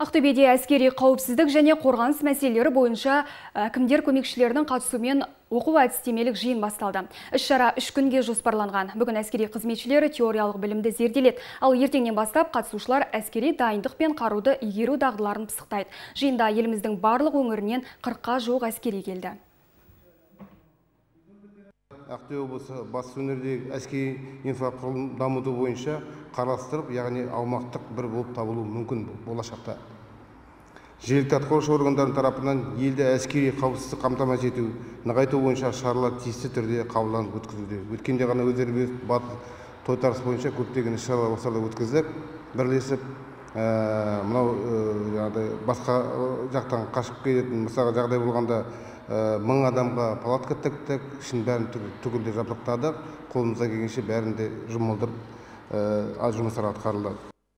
Ақтөбеде әскери қауіпсіздік және қорғаныс мәселелері бойынша әкімдер көмекшілерінің қатысуымен оқу әдістемелік жиын басталды. Іс-шара үш күнге жоспарланған. Бүгін әскери қызметшілері теориялық білімді зерделеді. Ал ертеңнен бастап қатысушылар әскери дайындық пен қаруды игеру дағдыларын пысықтайды. Жиында еліміздің барлық өңірінен 40-қа жуық әскери келді. ақтөбе облысы батыс өңірдегі әскери инфрақұрылым дамыту бойынша қарастырып яғни аумақтық бір болып табылуы мүмкін болашақта. Жергілікті атқарушы органдардың тарапынан елді әскери қауіпсіздік қамтамасыз ету нығайту бойынша шаралар тиісті түрде қабылданып өткізуде өткенде ғана өздеріңіз білесіз тойтарыс бойынша көптеген іс шаралар өткіздік бірлесіп мынау жаңағыдай басқа жақтан қашып келетін мысалға жағдай болғанда мың адамға палатка тіктік ішін бәрін түгелдей жабдықтадық қолымыздан келгенше бәрін де жұмылдырып Ee, ajunslar atqariladi